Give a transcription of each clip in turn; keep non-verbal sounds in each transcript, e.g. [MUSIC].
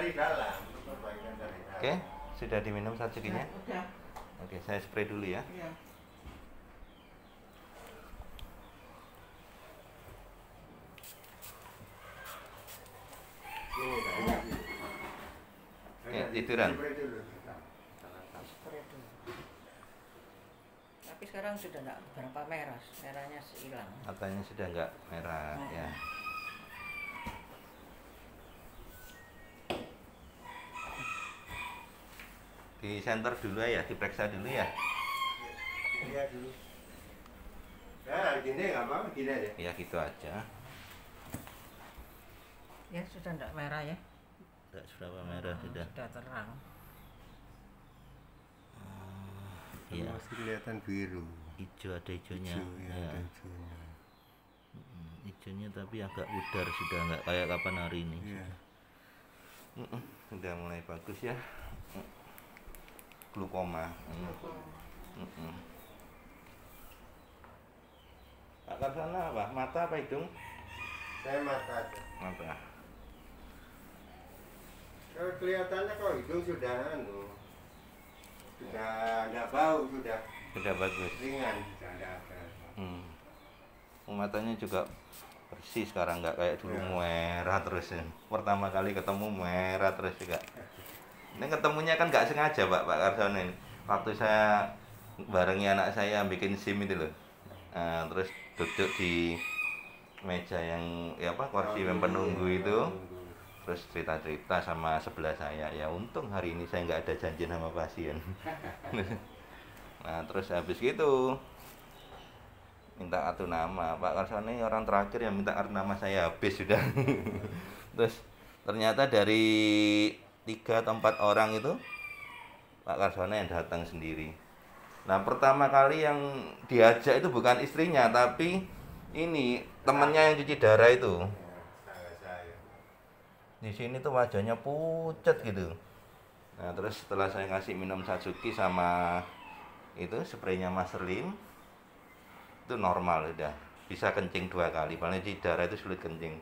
dari dalam, perbaikan dari dalam. Oke, sudah diminum satsukinya? Udah. Oke, saya spray dulu ya. Iya. Banyak. Ya, tiduran. Tapi sekarang sudah enggak berapa merah, merahnya hilang. Matanya sudah nggak merah ya. Di center dulu ya, diperiksa dulu ya. Lihat dulu. Nah, gini nggak apa-apa, gini aja. Ya gitu aja. Ya sudah enggak merah ya. Tidak seberapa merah sudah. Sudah terang. Iya, Masih kelihatan biru. hijau ada hijaunya. Hijau, ya, Ya. ada hijaunya. Mm, Hijaunya tapi agak pudar sudah nggak kayak kapan hari ini. Iya. Mm-mm, Udah mulai bagus ya. Mm. Glukoma. Mm. Pak Karsana apa? Mata apa hidung? Saya mata aja. Mata. Kalau kelihatannya kok hidung sudah anu, sudah nggak bau, sudah Sudah bagus. ringan, sudah nggak ada. Hmm. Matanya juga bersih sekarang nggak kayak dulu merah terus ya. Pertama kali ketemu merah terus juga. Ini ketemunya kan nggak sengaja Pak Pak Karsono ini. Waktu saya barengi anak saya bikin SIM itu loh. Nah, terus duduk di meja yang ya apa kursi yang penunggu. itu. Terus cerita-cerita sama sebelah saya. Ya untung hari ini saya nggak ada janjian sama pasien. [LAUGHS] Nah terus habis gitu minta kartu nama. Pak Karsono ini orang terakhir yang minta kartu nama saya habis sudah. [LAUGHS] Terus ternyata dari tiga atau empat orang itu Pak Karsono yang datang sendiri. Nah pertama kali yang diajak itu bukan istrinya tapi ini temennya yang cuci darah itu. Saya. di sini tuh wajahnya pucat gitu. Nah terus setelah saya ngasih minum Satsuki sama itu spraynya Master Lim itu normal udah. Bisa kencing dua kali paling di darah itu sulit kencing.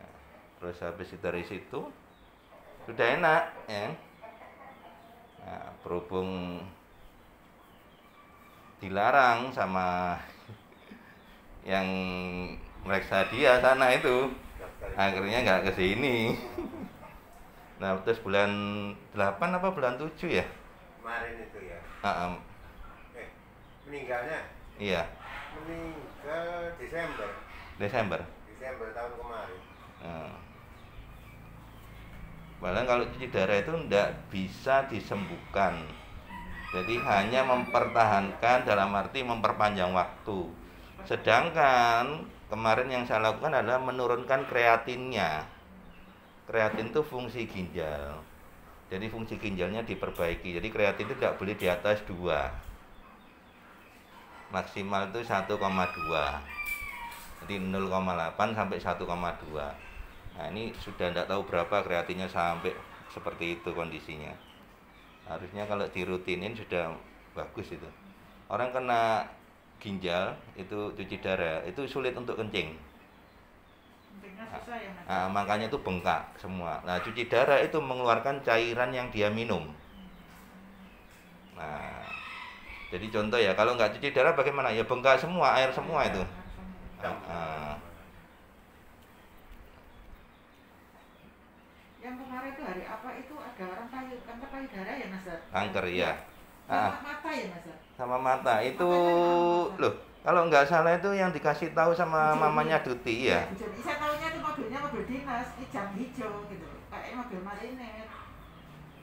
Nah, terus habis dari situ sudah enak ya. Nah, berhubung dilarang sama yang mereksa dia sana itu akhirnya nggak ke sini. Nah terus bulan 8 apa bulan 7 ya? Kemarin itu ya. Ah, em, Eh, meninggalnya? Iya. Meninggal Desember, Desember. Desember tahun kemarin. Nah. Padahal kalau cuci darah itu tidak bisa disembuhkan. Jadi hanya mempertahankan dalam arti memperpanjang waktu. Sedangkan kemarin yang saya lakukan adalah menurunkan kreatinnya. Kreatin itu fungsi ginjal. Jadi fungsi ginjalnya diperbaiki. Jadi kreatin itu tidak boleh di atas 2. Maksimal itu 1,2 jadi 0,8 sampai 1,2 nah ini sudah tidak tahu berapa kreatinnya sampai seperti itu kondisinya. Harusnya kalau dirutinin sudah bagus itu. Orang kena ginjal itu cuci darah itu sulit untuk kencing. Susah ya nah, makanya itu bengkak semua. Nah cuci darah itu mengeluarkan cairan yang dia minum. Nah jadi contoh ya kalau nggak cuci darah bagaimana? Ya bengkak semua air semua itu. Ah, ah. Yang kemarin itu hari apa itu ada orang payu kanker payudara ya Mas? kanker ya Sama Ah. mata ya Mas? sama mata itu loh kalau nggak salah itu yang dikasih tahu sama mamanya Duti ya Jadi saya tahunya itu mobilnya mobil dinas, hijau hijau gitu. Kayak mobil marinir.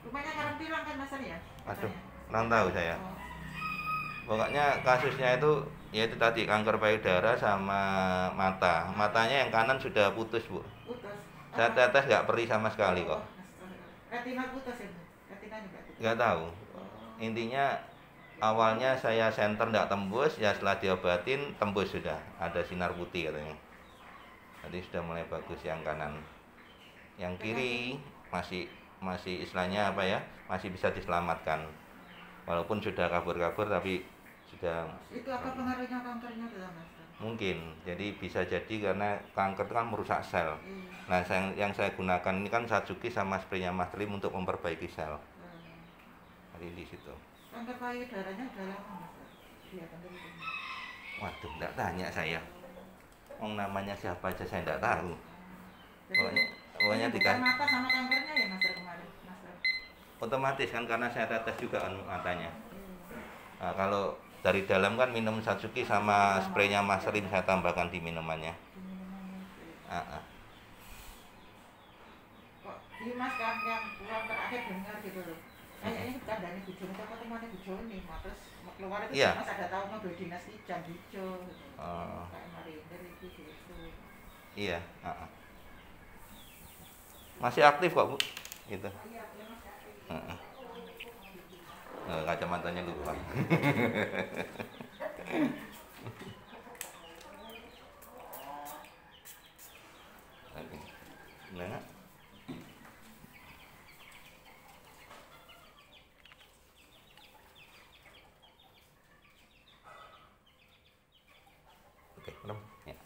Rumahnya karang pirang kan Mas ya? aduh kurang tahu saya Oh, pokoknya kasusnya itu ya itu tadi kanker payudara sama mata matanya yang kanan sudah putus bu. Saya tetes nggak perih sama sekali kok. Retina ya? Retina juga nggak tahu. Intinya awalnya saya senter nggak tembus ya setelah diobatin tembus sudah. Ada sinar putih katanya. Jadi sudah mulai bagus yang kanan. Yang kiri masih masih istilahnya apa ya? Masih bisa diselamatkan. Walaupun sudah kabur-kabur tapi sudah Itu apa pengaruhnya kankernya tuh Mas? Mungkin jadi bisa jadi karena kanker itu kan merusak sel Iya. nah saya, yang saya gunakan ini kan Satsuki sama spraynya Mas Lim untuk memperbaiki sel Hmm. jadi di situ Kanker payudaranya udah lama mas. Iya waduh enggak tanya saya Wong namanya siapa aja saya enggak tahu pokoknya pokoknya dikasih mata sama kankernya ya mas kemarin mas. otomatis kan karena saya tetes juga kan matanya Iya. Nah, kalau dari dalam kan minum Satsuki sama spraynya Mas Lim saya tambahkan di minumannya. Di. Ah, ah. Kok di mas kan yang pulang terakhir dengar gitu loh. Kayaknya itu kandangnya bujoni, kok temannya bujoni, Nah, terus keluar itu Iya. mas ada tahu mobil dinas hijau hijau. gitu. Oh. Kayak marinder itu gitu. Iya. ah, ah. Masih aktif kok bu, gitu. Iya, iya mas. Ah, ah. Eh, kacamatanya lupa. [LAUGHS] Oke. Udah nggak? Oke, belum. Ya.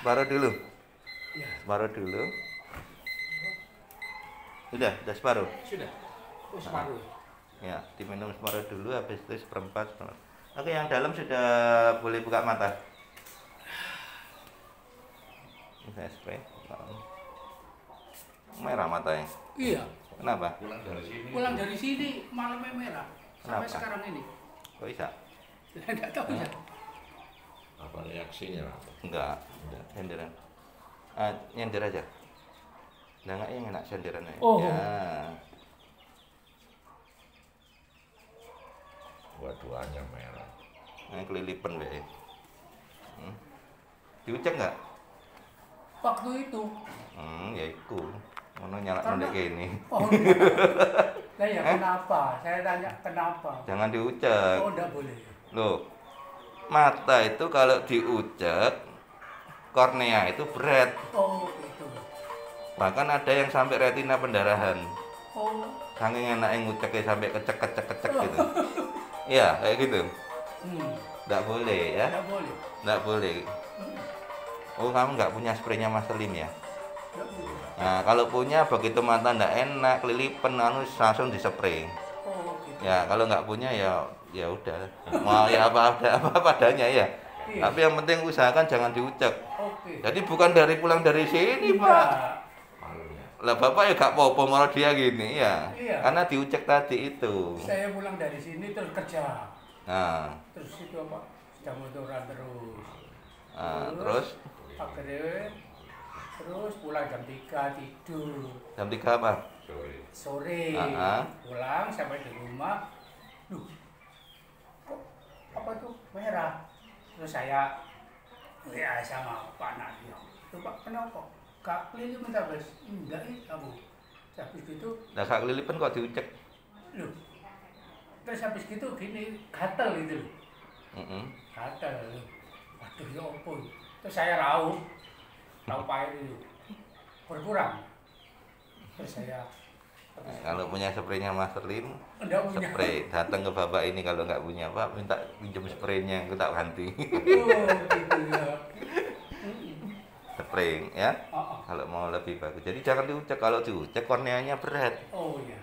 Separuh dulu. Ya, Separuh dulu. Sudah, sudah separuh. sudah. Oh, separuh. Ya, diminum separuh dulu, habis itu seperempat. seperempat. Oke, yang dalam sudah boleh buka mata. Ini saya spray. Merah matanya. Iya, Kenapa? pulang dari sini malamnya merah. Sampai Kenapa? sekarang ini. Kok bisa? [LAUGHS] Enggak tahu ya. Apa reaksinya Enggak. Senderan. Ah, nyender aja. Nah, enggak yang enak senderan aja. Oh. Ya. dua-duanya merah Nah, kelilipan be. Hmm. Diucek enggak? Waktu itu. Hmm, ya iku. Ngono nyala ndek kene. Oh, [LAUGHS] nah ya kenapa? Saya tanya kenapa? Jangan diucek. Oh, enggak boleh. Loh, mata itu kalau diucek, kornea itu berat. Oh, itu. Bahkan ada yang sampai retina pendarahan. Oh, Saking enak yang nguceknya sampai kecek-kecek-kecek gitu. Iya, kayak gitu. hmm, Nggak boleh ya, enggak boleh. nggak boleh. Oh, kamu nggak punya spraynya Master Lim ya? Nah, kalau punya begitu mata nggak enak, kelilipan, anu langsung dispray. Oh, gitu. Ya, kalau nggak punya ya ya udah. Mau ya apa apa, apa padanya ya. Iya. Tapi yang penting usahakan jangan diucek. Oke. Jadi bukan dari pulang dari sini, Pak. Enggak. malunya Lah Bapak ya gak apa-apa malah dia gini ya. Iya. Karena diucek tadi itu. Saya pulang dari sini terus kerja. Nah, Terus itu apa? Sudah motoran terus. nah, terus akhirnya terus pulang jam 3 tidur jam 3 apa? sore sore Ah, ah. pulang sampai di rumah duh merah. Terus saya ya sama Pak Nadio tuh Pak kenapa? Kak keliling bentar bos enggak ini kamu. Habis gitu Nah, gak kelilipan kok diucek. loh. Terus habis gitu gini gatel gitu loh. Heeh. gatel. Loh waduh ya ini? terus saya raup. Raup air itu. Berkurang. Terus saya kalau punya spraynya Master Lim, spray. Datang ke bapak ini kalau nggak punya Pak, minta pinjam spraynya, kita ganti. oh gitu ya [LAUGHS] spray ya. oh, oh. Kalau mau lebih bagus. Jadi jangan diucek. Kalau diucek korneanya berat. oh iya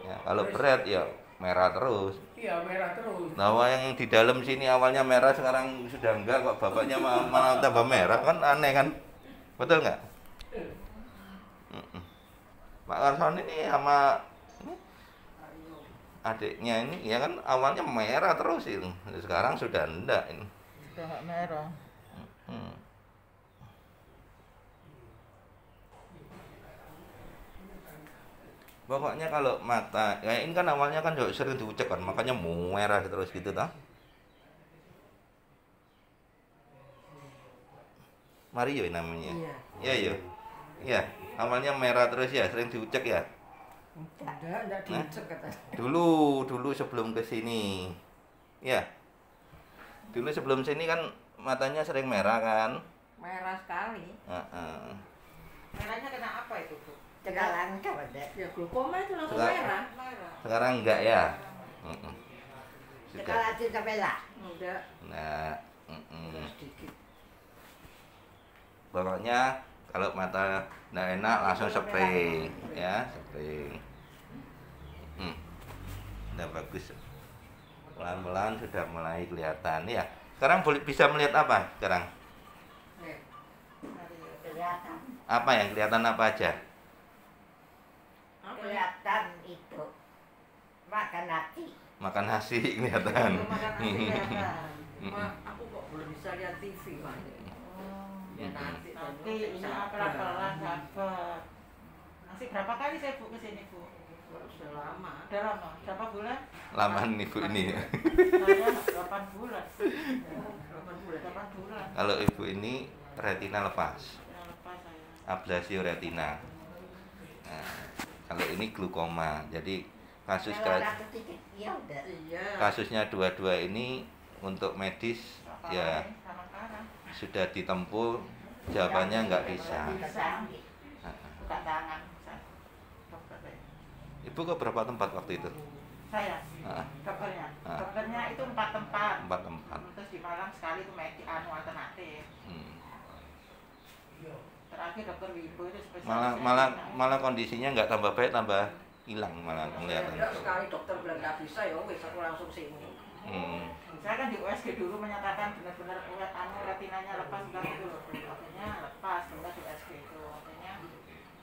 Ya, kalau berat ya merah terus. iya merah terus Bahwa yang di dalam sini awalnya merah sekarang sudah enggak kok bapaknya malah, tambah merah kan aneh kan betul nggak? Mm-mm. Pak Karson ini sama ini, adiknya ini ya kan awalnya merah terus itu sekarang sudah enggak ini. Sudah merah. Hmm. Pokoknya kalau mata, ya ini kan awalnya kan juga sering diucek kan, makanya merah terus gitu tah. Mario ya namanya. Iya. Iya, iya. Awalnya merah terus ya, sering diucek ya. Enggak, enggak Nah. dicek kata. Dulu, dulu sebelum ke sini. Ya. Dulu sebelum sini kan matanya sering merah kan. Merah sekali. Heeh. Merahnya kena apa itu, Bu? Kapan deh? Ya glukoma itu langsung Sekarang- merah. Merah. Sekarang enggak ya? Sudah. Sekarang itu sampai lah. Enggak. Nah, mm-mm. Sedikit. pokoknya kalau mata nggak enak langsung spray ya spray hmm. udah bagus pelan-pelan sudah mulai kelihatan ya sekarang boleh bisa melihat apa sekarang Kelihatan. apa yang kelihatan apa aja Apa? Kelihatan itu. Makan [LAUGHS] hati. makan nasi kelihatan makan nasi kelihatan. Ma, aku kok belum bisa lihat TV, Pak. Ya nanti. Nanti ini pelan-pelan sabar. Masih berapa kali saya Bu ke sini, Bu? Sudah lama. Udah lama. Berapa bulan? lama ibu ini Saya 8 bulan. Berapa bulan? 8 bulan. kalau ibu ini retina lepas Yang lepas saya. ablasio retina nah, kalau ini glukoma jadi kasus ya udah. Iya. kasusnya dua-dua ini untuk medis ya ini. Sudah ditempuh jawabannya nggak bisa ya. ibu ke berapa tempat waktu itu Saya, Ah, dokternya. Ah. Dokternya itu empat tempat. empat tempat Terus di Malang sekali itu medik anu alternatif. Hmm. Terakhir dokter Wibo itu spesialis. malah malah malah kondisinya nggak tambah baik tambah hilang malah kelihatan bilang sekali dokter bilang nggak bisa ya wes aku langsung sini. Hmm. Saya kan di USG dulu menyatakan benar-benar anu retinanya lepas bukan itu loh. Akhirnya lepas benar di USG itu. Akhirnya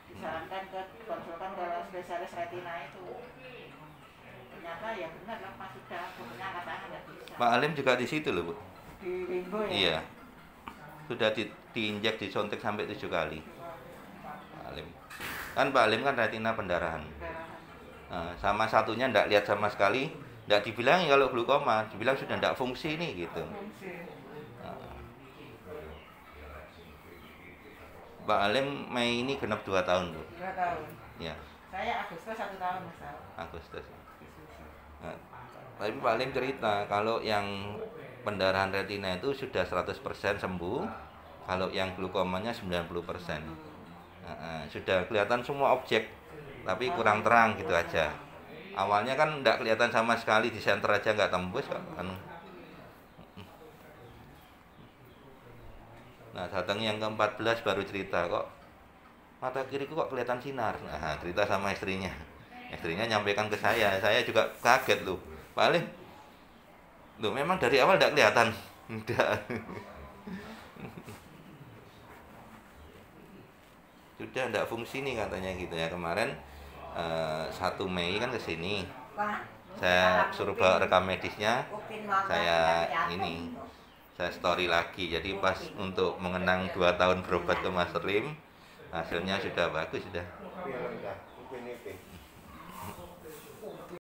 disarankan ke konsultan ke spesialis retina itu. Ternyata ya benar lepas sudah. Pokoknya angkat tangan nggak bisa. Pak Alim juga di situ loh bu Di Wimbo ya. iya sudah di, diinjek disuntik sampai tujuh kali Pak Alim kan Pak Alim kan retina pendarahan Pendarahan. Nah, sama satunya ndak lihat sama sekali ndak dibilangi kalau glukoma dibilang sudah ndak fungsi nih gitu Fungsi. Nah. Pak Alim Mei ini genap 2 tahun bu Dua tahun. ya Saya Agustus satu tahun mas. Al. Agustus Nah, tapi Pak Alim cerita kalau yang pendarahan retina itu sudah 100% sembuh kalau yang glukomanya 90% Nah, nah, sudah kelihatan semua objek tapi kurang terang gitu aja awalnya kan tidak kelihatan sama sekali di center aja nggak tembus kan. Nah datang yang ke-14 baru cerita kok. Mata kiriku kok kelihatan sinar. Nah cerita sama istrinya. Istrinya nyampaikan ke saya. Saya juga kaget loh. Alim loh memang dari awal tidak kelihatan. [LAUGHS] Tidak sudah tidak fungsi nih katanya gitu ya. Kemarin eh, 1 Mei kan ke sini. Pak, saya suruh bawa rekam medisnya. Saya ini saya story lagi. Jadi pas untuk mengenang dua tahun berobat ke Mas Rim hasilnya sudah bagus sudah